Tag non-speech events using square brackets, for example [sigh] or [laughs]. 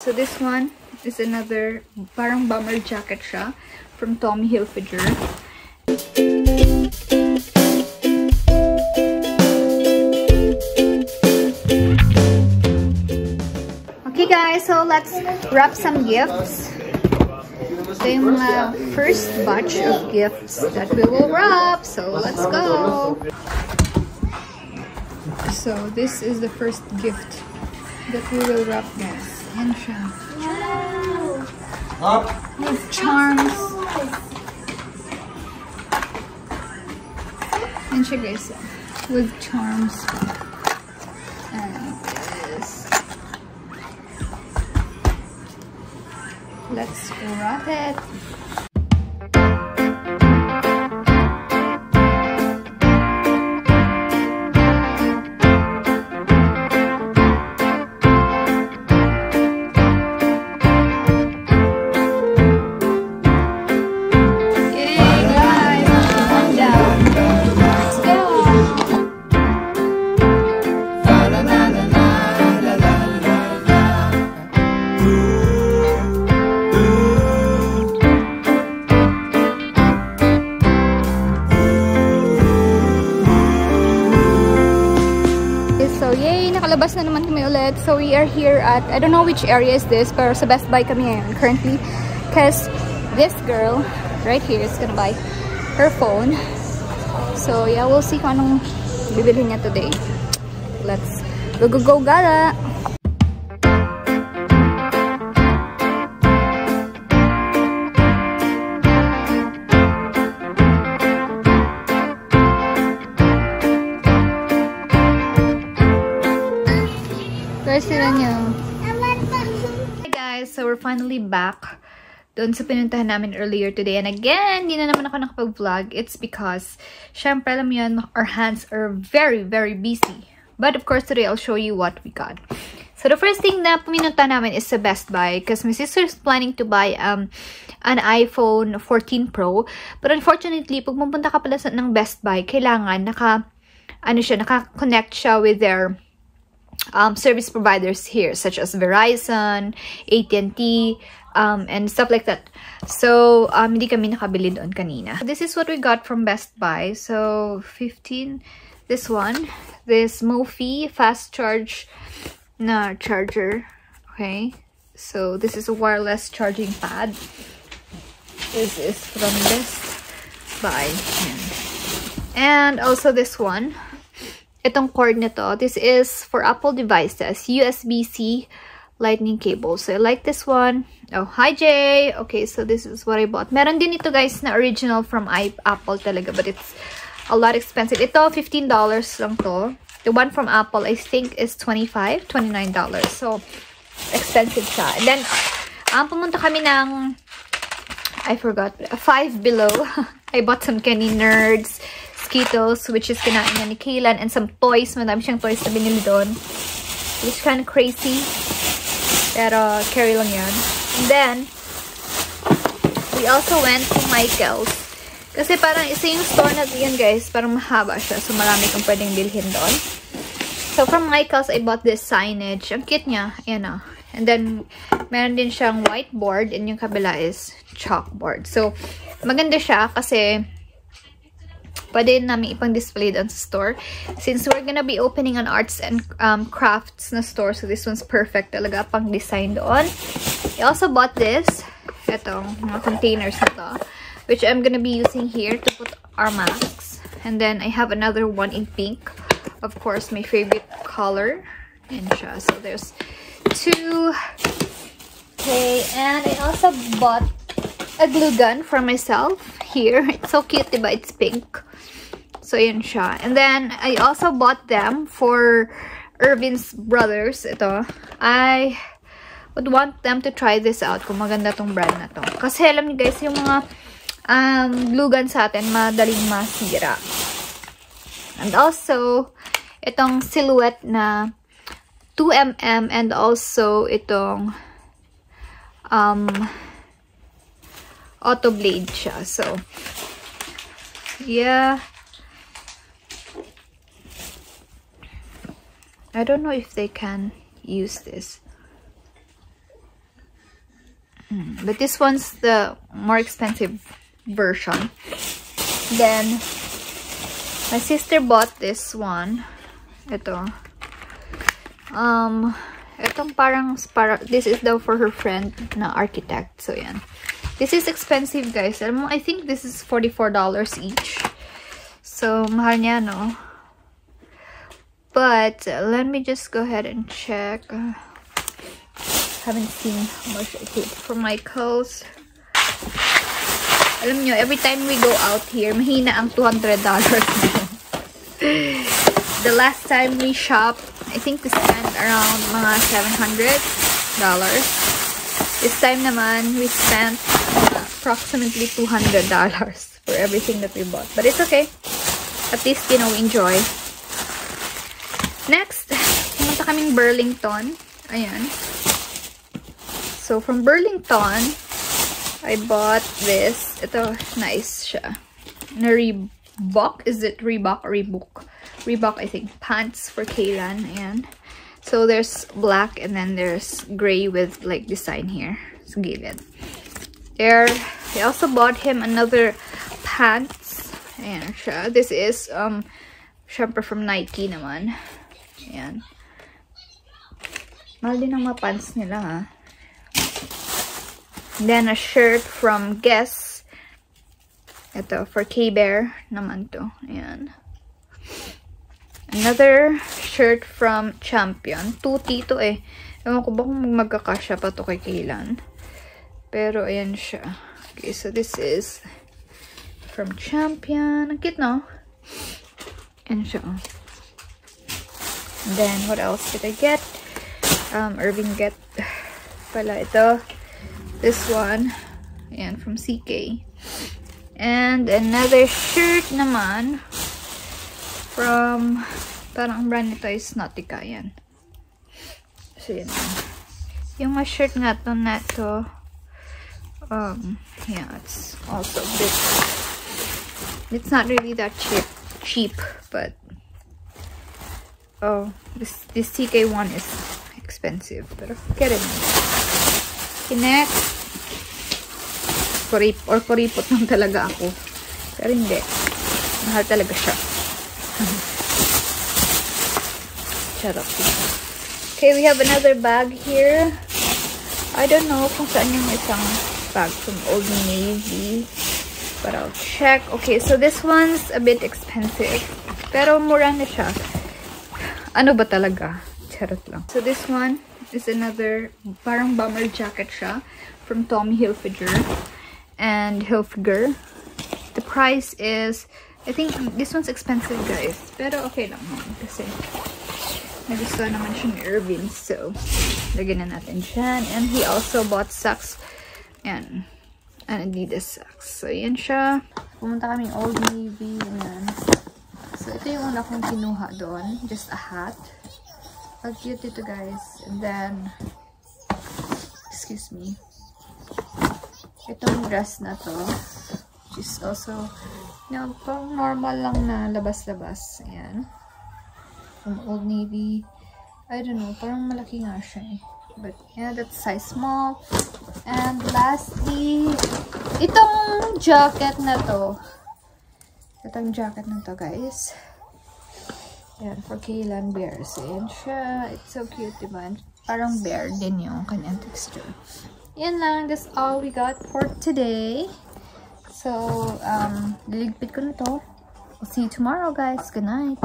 So this one is another parang bomber jacket siya from Tommy Hilfiger. Okay guys, so let's wrap some gifts. Ito yung uh, first batch of gifts that we will wrap. So let's go! So this is the first gift that we will wrap guys. Up. With charms. Guys. With charms. And this. Let's wrap it. Kami ulit. So, we are here at, I don't know which area is this, pero sa Best Buy kami ngayon currently. Because this girl right here is gonna buy her phone. So, yeah, we'll see kung anong bibili niya today. Let's go, go, go, gala! We're finally back doon sa pinuntahan namin earlier today. And again, hindi na naman ako nakapag-vlog. It's because, syempre, alam yun, our hands are very, very busy. But of course, today I'll show you what we got. So the first thing na puminunta namin is sa Best Buy because my sister is planning to buy um an iPhone 14 Pro. But unfortunately, pag pumunta ka pala sa, ng Best Buy, kailangan naka, ano siya, naka-connect siya with their um, service providers here, such as Verizon, AT&T, um, and stuff like that. So, um, hindi kami nakabili doon kanina. This is what we got from Best Buy. So, 15, this one, this Mophie fast charge na charger. Okay. So, this is a wireless charging pad. This is from Best Buy. And also this one itong cord na to, this is for Apple devices, USB-C lightning cable. So, I like this one. Oh, hi Jay! Okay, so this is what I bought. Meron din ito guys na original from I Apple talaga, but it's a lot expensive. Ito, $15 lang to. The one from Apple, I think, is $25, $29. So, expensive siya. And then, um, pumunta kami ng I forgot. Five Below. [laughs] I bought some Kenny Nerds, Skittles, which is kinain niya ni Kaylan, and some toys. Madami siyang toys na binili doon. Which kind of crazy. Pero, carry lang yan. And then, we also went to Michael's. Kasi parang isa yung store na yun, guys. Parang mahaba siya. So, marami kang pwedeng bilhin doon. So, from Michael's, I bought this signage. Ang cute niya. Ayan o. And then, meron din siyang whiteboard. And yung kabila is chalkboard. So, maganda siya kasi pwede namin ipang-display doon sa store. Since we're gonna be opening an arts and um, crafts na store, so this one's perfect talaga pang design doon. I also bought this. Itong mga containers na to. Which I'm gonna be using here to put our masks. And then, I have another one in pink. Of course, my favorite color. And siya. So, there's two. Okay, and I also bought a glue gun for myself here. It's so cute, diba? It's pink. So, yun siya. And then, I also bought them for Irvin's brothers. Ito. I would want them to try this out kung maganda tong brand na to. Kasi alam niyo guys, yung mga um, glue gun sa atin, madaling masira. And also, itong silhouette na 2mm and also itong um, auto blade siya. So, yeah. I don't know if they can use this. Mm, but this one's the more expensive version. Then, my sister bought this one. Ito. Um, itong parang, para, this is daw for her friend na architect. So, yan. This is expensive, guys. I think this is $44 each. So, mahal niya, no? But, let me just go ahead and check. Haven't seen how much I paid for my clothes. Alam nyo, every time we go out here, mahina ang $200 [laughs] The last time we shopped, I think we spent around mga $700. This time naman, we spent approximately $200 for everything that we bought. But it's okay. At least, you know, enjoy. Next, pumunta kaming Burlington. Ayan. So, from Burlington, I bought this. Ito, nice siya. Na Reebok. Is it Reebok or Reebok? Reebok, I think. Pants for Kaylan. Ayan. So, there's black and then there's gray with like design here. Sa gilid. There, I also bought him another pants. Ayan siya. This is, um, syempre from Nike naman. Ayan. Mahal din ang mga pants nila, ha. Then, a shirt from Guess. Ito, for K-Bear naman to. Ayan. Another shirt from Champion. Tuti to eh. Ewan ko ba kung magkakasya pa to kay Kaylan. Pero, ayan siya. Okay, so this is from Champion. Ang cute, no? Ayan siya, oh. Then, what else did I get? Um, Irvin get [sighs] pala ito. This one. Ayan, from CK. And another shirt naman from, parang brand nito is Nautica. Ayan. So, yan. Yung mga shirt nga to na to, um, yeah, it's also a bit, it's not really that cheap, cheap, but, oh, this, this CK one is expensive, pero get it. Okay, next. Kurip, or kuripot lang talaga ako. Pero hindi. Mahal talaga siya. Charot. Okay, we have another bag here. I don't know kung saan yung isang bag from Old Navy. But I'll check. Okay, so this one's a bit expensive. Pero mura na siya. Ano ba talaga? Charot lang. So this one, is another parang bomber jacket siya from Tommy Hilfiger and Hilfiger. The price is, I think this one's expensive guys. Pero okay lang naman kasi nagustuhan naman siya ni Irvin. So, lagyan na natin dyan. And he also bought socks and an Adidas socks. So, yan siya. Pumunta kaming Old Navy. Yan. So, ito yung una kong kinuha doon. Just a hat. How cute ito guys. And then, excuse me. Itong dress na to, which is also, you know, normal lang na labas-labas. Ayan. From Old Navy. I don't know, parang malaki nga siya eh. But, yeah, that's size small. And lastly, itong jacket na to. Itong jacket na to, guys. Yan, for Kaylan Bears. Ayan siya. It's so cute, diba? Parang bear din yung kanyang texture. Yan lang. That's all we got for today. So, um, liligpit ko na to. We'll see you tomorrow, guys. Good night.